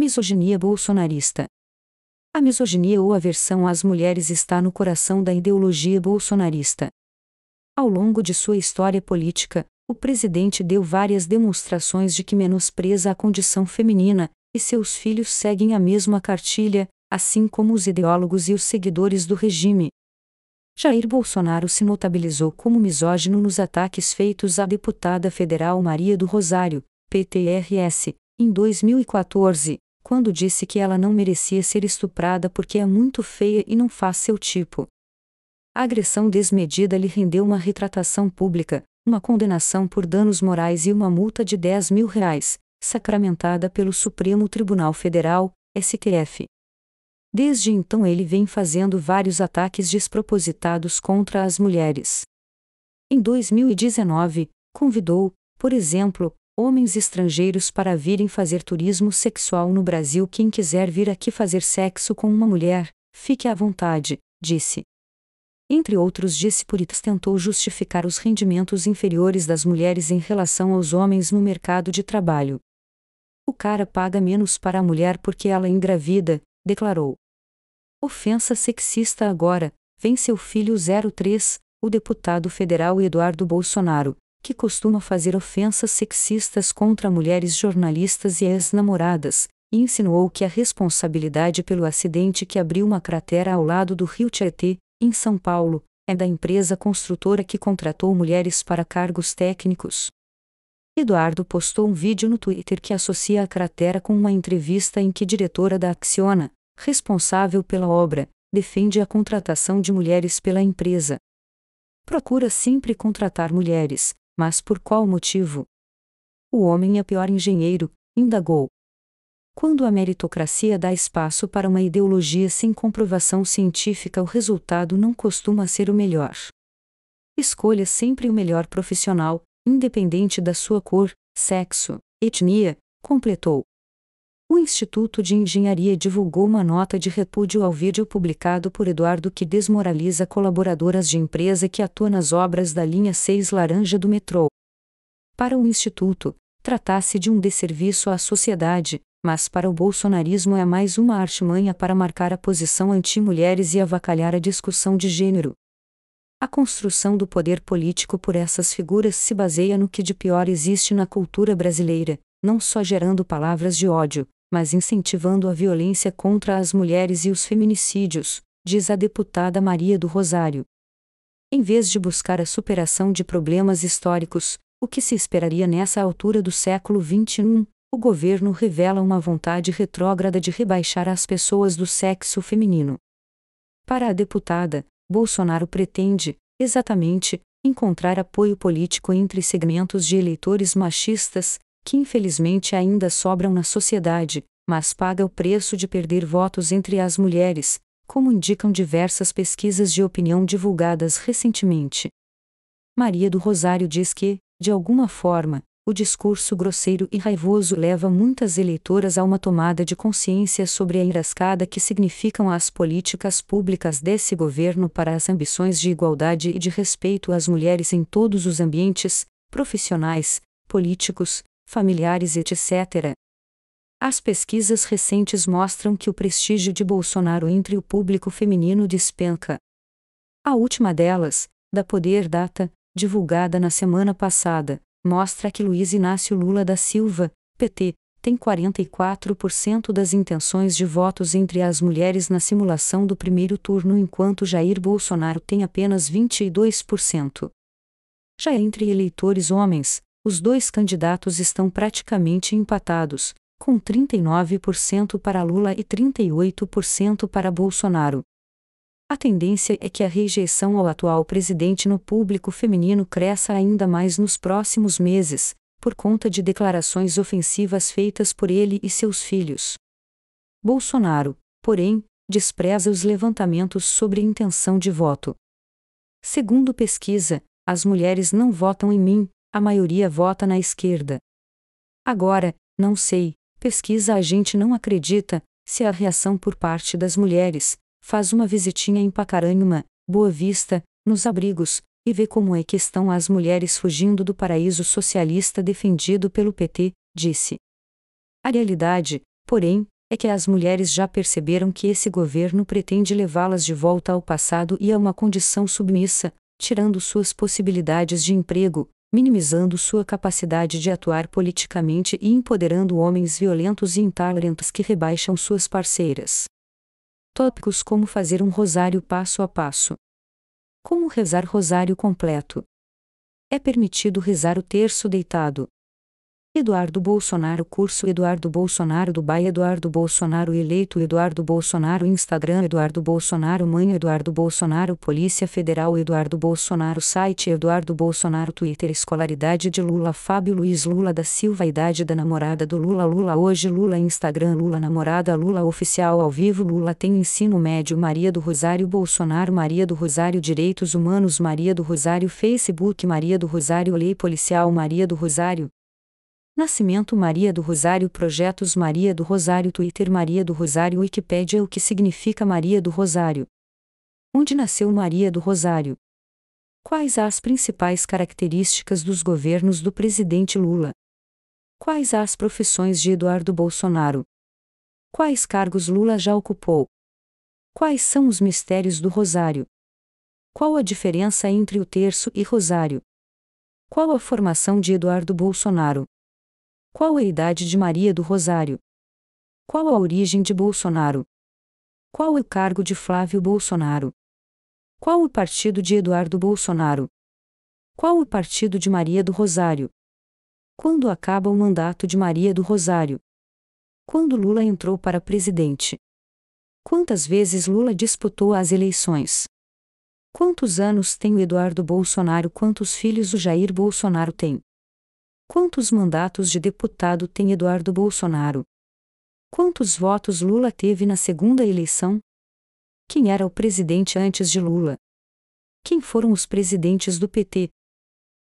Misoginia bolsonarista. A misoginia ou aversão às mulheres está no coração da ideologia bolsonarista. Ao longo de sua história política, o presidente deu várias demonstrações de que menospreza a condição feminina, e seus filhos seguem a mesma cartilha, assim como os ideólogos e os seguidores do regime. Jair Bolsonaro se notabilizou como misógino nos ataques feitos à deputada federal Maria do Rosário, PTRS, em 2014, quando disse que ela não merecia ser estuprada porque é muito feia e não faz seu tipo. A agressão desmedida lhe rendeu uma retratação pública, uma condenação por danos morais e uma multa de 10 mil reais, sacramentada pelo Supremo Tribunal Federal, STF. Desde então ele vem fazendo vários ataques despropositados contra as mulheres. Em 2019, convidou, por exemplo, homens estrangeiros para virem fazer turismo sexual no Brasil. Quem quiser vir aqui fazer sexo com uma mulher, fique à vontade, disse. Entre outros disse-puritas tentou justificar os rendimentos inferiores das mulheres em relação aos homens no mercado de trabalho. O cara paga menos para a mulher porque ela é engravida, declarou. Ofensa sexista agora, vem seu filho 03, o deputado federal Eduardo Bolsonaro, que costuma fazer ofensas sexistas contra mulheres jornalistas e ex-namoradas, e insinuou que a responsabilidade pelo acidente que abriu uma cratera ao lado do rio Tietê, em São Paulo, é da empresa construtora que contratou mulheres para cargos técnicos. Eduardo postou um vídeo no Twitter que associa a cratera com uma entrevista em que diretora da Acciona, responsável pela obra, defende a contratação de mulheres pela empresa. Procura sempre contratar mulheres, mas por qual motivo? O homem é pior engenheiro, indagou. Quando a meritocracia dá espaço para uma ideologia sem comprovação científica, o resultado não costuma ser o melhor. Escolha sempre o melhor profissional, independente da sua cor, sexo, etnia, completou. O Instituto de Engenharia divulgou uma nota de repúdio ao vídeo publicado por Eduardo que desmoraliza colaboradoras de empresa que atua nas obras da linha 6 Laranja do metrô. Para o Instituto, tratasse de um desserviço à sociedade, mas para o bolsonarismo é mais uma artimanha para marcar a posição anti-mulheres e avacalhar a discussão de gênero. A construção do poder político por essas figuras se baseia no que de pior existe na cultura brasileira, não só gerando palavras de ódio, mas incentivando a violência contra as mulheres e os feminicídios, diz a deputada Maria do Rosário. Em vez de buscar a superação de problemas históricos, o que se esperaria nessa altura do século XXI, o governo revela uma vontade retrógrada de rebaixar as pessoas do sexo feminino. Para a deputada, Bolsonaro pretende, exatamente, encontrar apoio político entre segmentos de eleitores machistas, que infelizmente ainda sobram na sociedade, mas paga o preço de perder votos entre as mulheres, como indicam diversas pesquisas de opinião divulgadas recentemente. Maria do Rosário diz que, de alguma forma, o discurso grosseiro e raivoso leva muitas eleitoras a uma tomada de consciência sobre a enrascada que significam as políticas públicas desse governo para as ambições de igualdade e de respeito às mulheres em todos os ambientes, profissionais, políticos, familiares, etc. As pesquisas recentes mostram que o prestígio de Bolsonaro entre o público feminino despenca. A última delas, da Poder Data, divulgada na semana passada, mostra que Luiz Inácio Lula da Silva, PT, tem 44% das intenções de votos entre as mulheres na simulação do primeiro turno, enquanto Jair Bolsonaro tem apenas 22%. Já entre eleitores homens, os dois candidatos estão praticamente empatados, com 39% para Lula e 38% para Bolsonaro. A tendência é que a rejeição ao atual presidente no público feminino cresça ainda mais nos próximos meses, por conta de declarações ofensivas feitas por ele e seus filhos. Bolsonaro, porém, despreza os levantamentos sobre intenção de voto. Segundo pesquisa, as mulheres não votam em mim, a maioria vota na esquerda. Agora, não sei, pesquisa a gente não acredita, se a reação por parte das mulheres, faz uma visitinha em Pacaranhuma, Boa Vista, nos abrigos, e vê como é que estão as mulheres fugindo do paraíso socialista defendido pelo PT, disse. A realidade, porém, é que as mulheres já perceberam que esse governo pretende levá-las de volta ao passado e a uma condição submissa, tirando suas possibilidades de emprego, minimizando sua capacidade de atuar politicamente e empoderando homens violentos e intolerantes que rebaixam suas parceiras. Tópicos como fazer um rosário passo a passo. Como rezar rosário completo. É permitido rezar o terço deitado, Eduardo Bolsonaro Curso Eduardo Bolsonaro Dubai Eduardo Bolsonaro Eleito Eduardo Bolsonaro Instagram Eduardo Bolsonaro Mãe Eduardo Bolsonaro Polícia Federal Eduardo Bolsonaro Site Eduardo Bolsonaro Twitter Escolaridade de Lula Fábio Luiz Lula da Silva Idade da namorada do Lula Lula Hoje Lula Instagram Lula Namorada Lula Oficial ao vivo Lula tem ensino médio Maria do Rosário Bolsonaro Maria do Rosário Direitos Humanos Maria do Rosário Facebook Maria do Rosário Lei Policial Maria do Rosário Nascimento Maria do Rosário Projetos Maria do Rosário Twitter Maria do Rosário Wikipédia O que significa Maria do Rosário? Onde nasceu Maria do Rosário? Quais as principais características dos governos do presidente Lula? Quais as profissões de Eduardo Bolsonaro? Quais cargos Lula já ocupou? Quais são os mistérios do Rosário? Qual a diferença entre o terço e Rosário? Qual a formação de Eduardo Bolsonaro? Qual a idade de Maria do Rosário? Qual a origem de Bolsonaro? Qual o cargo de Flávio Bolsonaro? Qual o partido de Eduardo Bolsonaro? Qual o partido de Maria do Rosário? Quando acaba o mandato de Maria do Rosário? Quando Lula entrou para presidente? Quantas vezes Lula disputou as eleições? Quantos anos tem o Eduardo Bolsonaro? Quantos filhos o Jair Bolsonaro tem? Quantos mandatos de deputado tem Eduardo Bolsonaro? Quantos votos Lula teve na segunda eleição? Quem era o presidente antes de Lula? Quem foram os presidentes do PT?